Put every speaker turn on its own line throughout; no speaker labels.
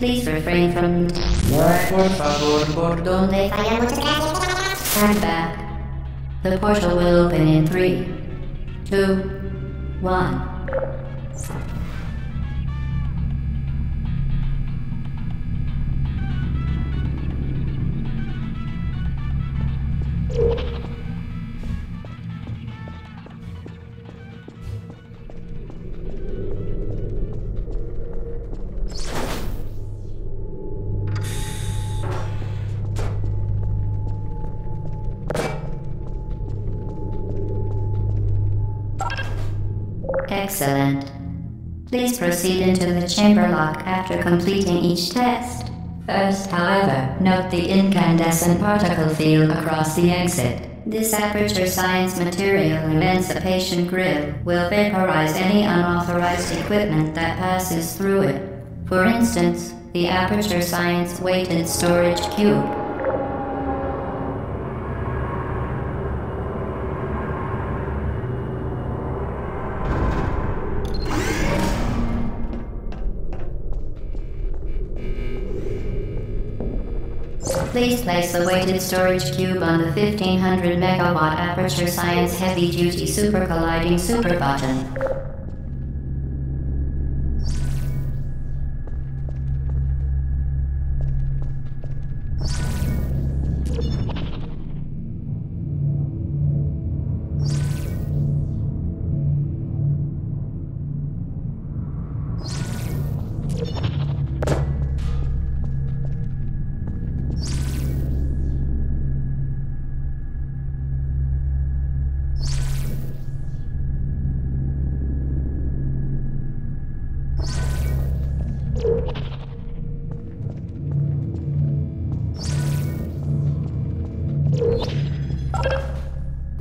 please refrain from
Por favor, por
donde Turn back. The portal will open in three, two, one. Excellent. Please proceed into the chamber lock after completing each test. First, however, note the incandescent particle field across the exit. This Aperture Science Material Emancipation Grill will vaporize any unauthorized equipment that passes through it. For instance, the Aperture Science Weighted Storage Cube. Please place the weighted storage cube on the 1500 megawatt Aperture Science Heavy Duty Super Colliding Super Button.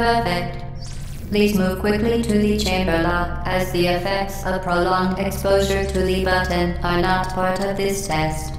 Perfect. Please move quickly to the chamber lock as the effects of prolonged exposure to the button are not part of this test.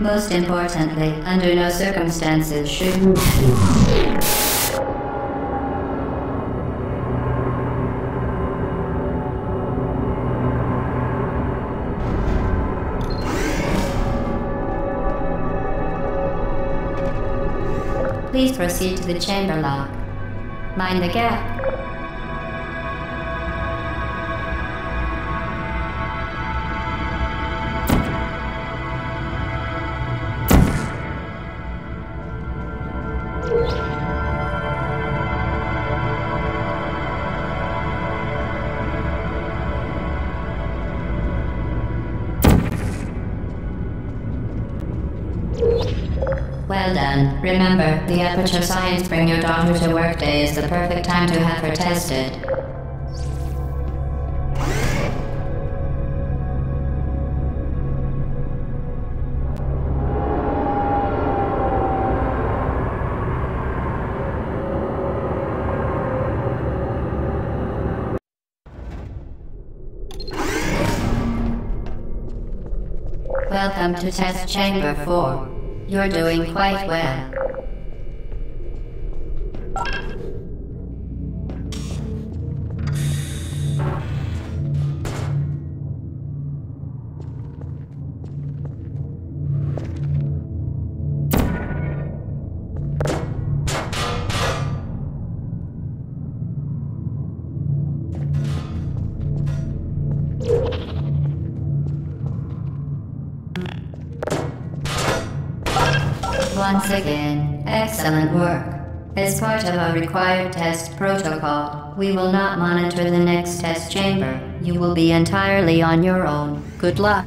Most importantly, under no circumstances should... you. Please proceed to the chamber lock. Mind the gap. Remember, the Aperture Science Bring Your Daughter to Work Day is the perfect time to have her tested. Welcome to Test Chamber 4. You're doing quite well. Excellent work. As part of our required test protocol, we will not monitor the next test chamber. You will be entirely on your own. Good luck.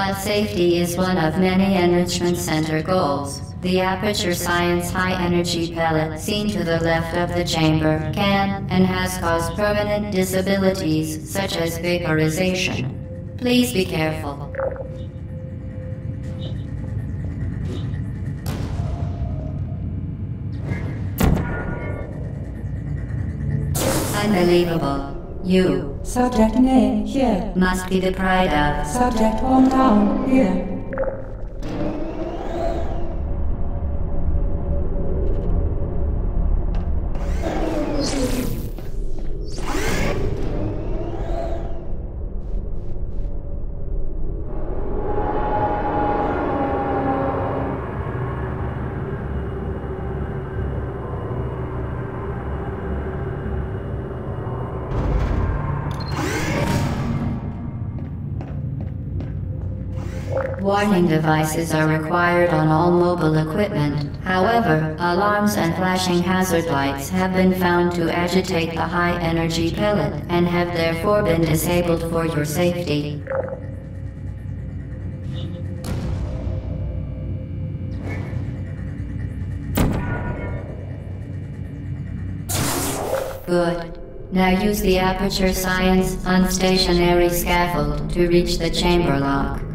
While safety is one of many Enrichment Center goals, the Aperture Science High Energy Pellet seen to the left of the chamber can and has caused permanent disabilities such as vaporization. Please be careful. Unbelievable. You
Subject name here.
must be the pride of.
Subject hometown here.
Warning devices are required on all mobile equipment. However, alarms and flashing hazard lights have been found to agitate the high energy pellet and have therefore been disabled for your safety. Good. Now use the Aperture Science unstationary scaffold to reach the chamber lock.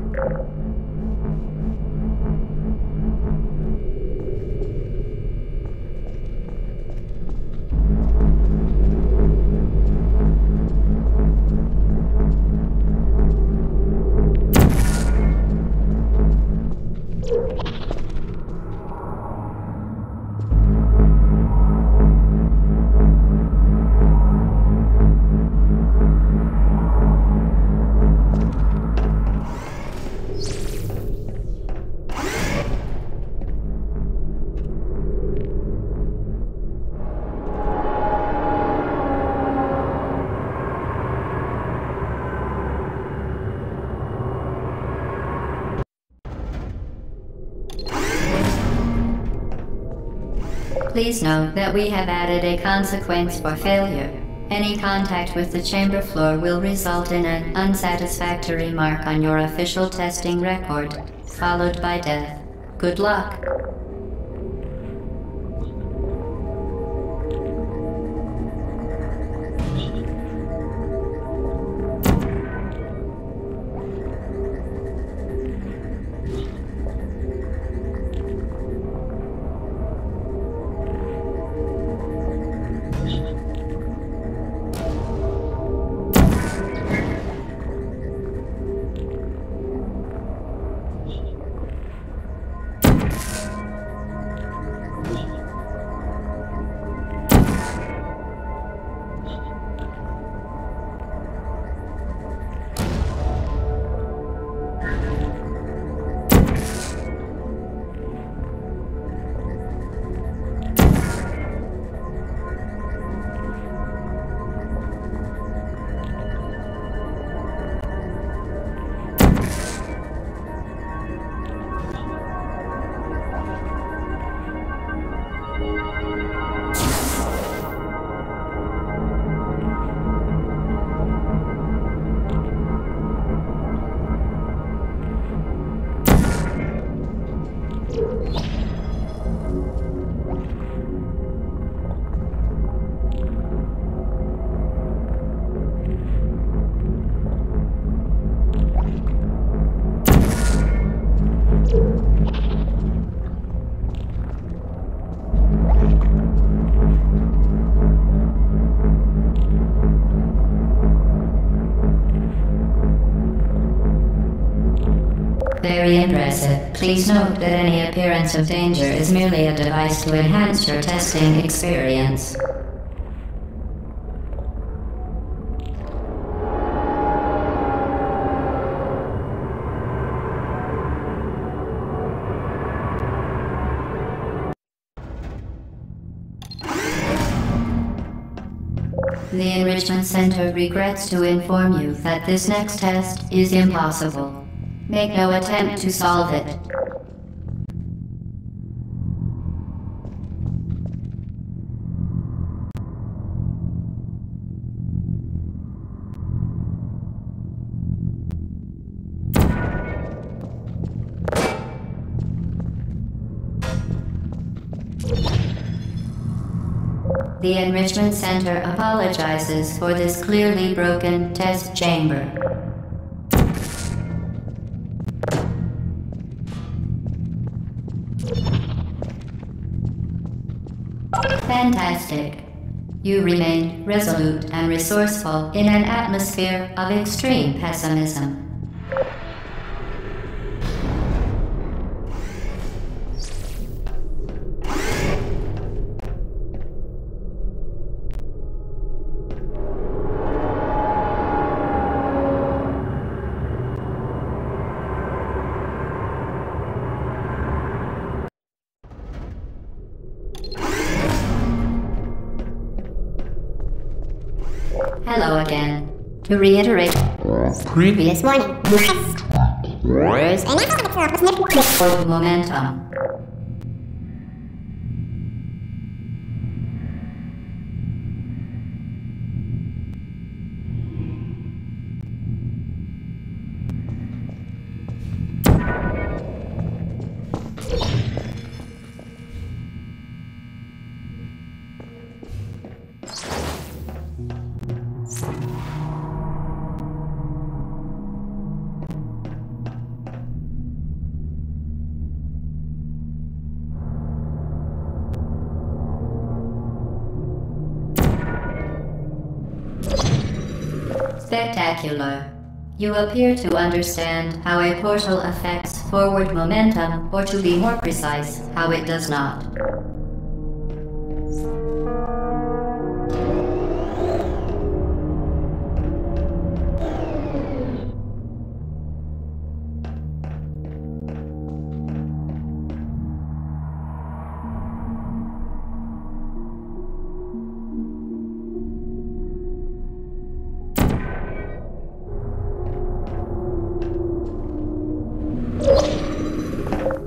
Please note that we have added a consequence for failure. Any contact with the chamber floor will result in an unsatisfactory mark on your official testing record, followed by death. Good luck. Please note that any appearance of danger is merely a device to enhance your testing experience. The Enrichment Center regrets to inform you that this next test is impossible. Make no attempt to solve it. The Enrichment Center apologizes for this clearly broken test chamber. Fantastic. You remained resolute and resourceful in an atmosphere of extreme pessimism. To reiterate, previous morning, where's momentum? Spectacular. You appear to understand how a portal affects forward momentum, or to be more precise, how it does not.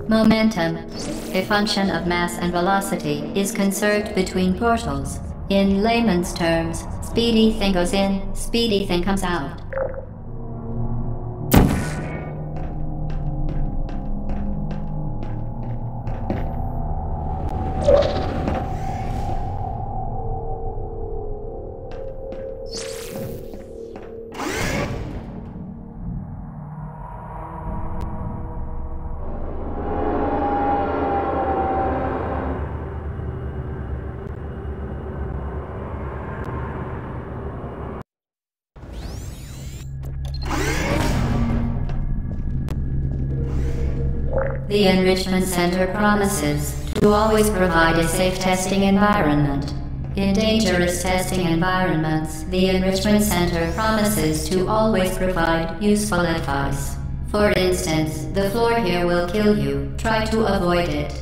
Momentum, a function of mass and velocity, is conserved between portals. In layman's terms, speedy thing goes in, speedy thing comes out. The Enrichment Center promises to always provide a safe testing environment. In dangerous testing environments, the Enrichment Center promises to always provide useful advice. For instance, the floor here will kill you. Try to avoid it.